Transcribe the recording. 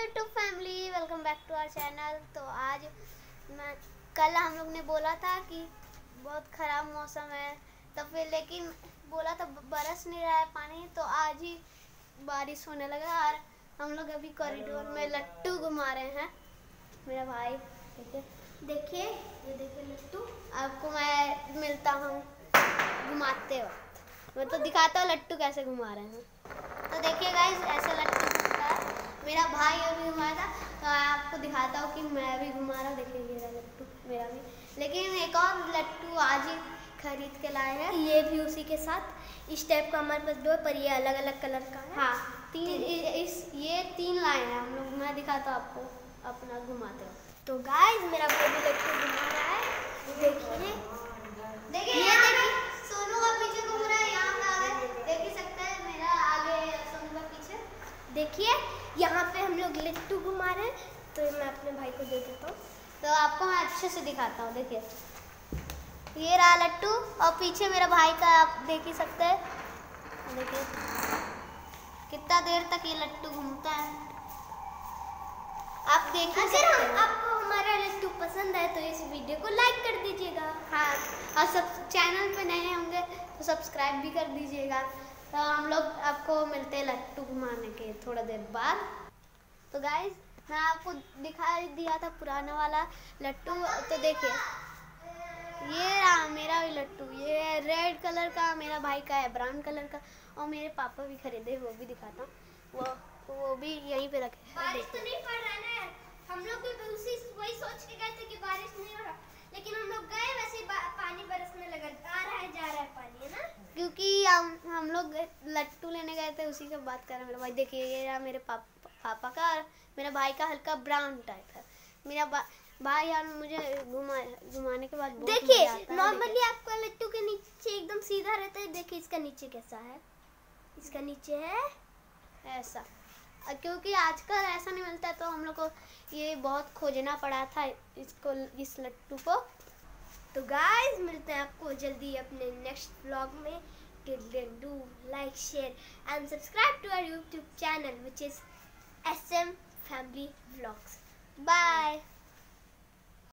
YouTube family welcome back to our channel तो आज मैं कल हम लोग ने बोला था कि बहुत ख़राब मौसम है तो फिर लेकिन बोला तो बरस नहीं रहा है पानी तो आज ही बारिश होने लगा और हम लोग अभी कॉरिडोर में लट्टू घुमा रहे हैं। मेरा भाई देखिए देखिए, ये देखिए लट्टू। आपको मैं मिलता हूँ घुमाते वक्त। मैं तो दिखाता हूँ लट्टू कैसे घुमा रहे हैं। तो देखिए गाइस ऐसे लट्टू घुमाया था तो आपको दिखाता हूँ कि मैं भी घुमा रहा हूँ। देखिए मेरा लट्टू मेरा भी। लेकिन एक और लट्टू आज ही खरीद के लाए हैं। ये भी उसी के साथ इस टाइप का हमारे पास दो पर ये अलग अलग कलर का है। हाँ तीन इस ये तीन लाए हैं हम लोग। मैं दिखाता हूँ आपको अपना घुमाते हो तो गाइस मेरा भी लट्टू घुमा रहा है। देखिए ये देखिए सोनू का पीछे घूम रहा है यहाँ पे आगे देख ही सकते हैं मेरा आगे सोनू का पीछे देखिए यहाँ पे हम लोग लट्टू घुमा रहे हैं तो मैं अपने भाई को दे देता हूँ। तो आपको मैं अच्छे से दिखाता हूँ देखिए। ये रहा लट्टू और पीछे मेरा भाई का आप देख ही सकते हैं। देखिए कितना देर तक ये लट्टू घूमता है। आप देख अगर हम, आपको हमारा लट्टू पसंद है तो इस वीडियो को लाइक कर दीजिएगा। हाँ और सब चैनल पे नए होंगे तो सब्सक्राइब भी कर दीजिएगा। तो हम लोग आपको मिलते हैं लट्टू घुमाने के थोड़ा देर बाद। तो गाइज़ मैं आपको दिखा दिया था पुराना वाला लट्टू। तो देखिए, ये रहा मेरा भी लट्टू। ये रेड कलर का, मेरा भाई का है ब्राउन कलर का। और मेरे पापा भी खरीदे, वो भी दिखाता। वो वो भी यहीं पे रखे बारिश तो नहीं पड़ रहा है हम लोग भी उसी, वही सोच के गए थे कि बारिश नहीं हो रहा लेकिन हम लोग गए वैसे ही पानी बरसने लगा आ रहा है जा रहा है पानी है ना क्योंकि हम हम लोग लट्टू लेने गए थे उसी से बात कर रहे मेरा भाई। देखिए ये रहा मेरे पापा पापा का और मेरे भाई का हल्का ब्राउन टाइप है। मेरा भाई यार मुझे घुमा घुमाने के बाद देखिए नॉर्मली आपका लट्टू के नीचे एकदम सीधा रहता है। देखिए इसका नीचे कैसा है? इसका नीचे है। ऐसा। क्योंकि आजकल ऐसा नहीं मिलता तो हम लोग को ये बहुत खोजना पड़ा था इसको इस लट्टू को। तो गाइस मिलते हैं आपको जल्दी अपने नेक्स्ट व्लॉग में। Then do like share and subscribe to our youtube channel which is sm family vlogs. Bye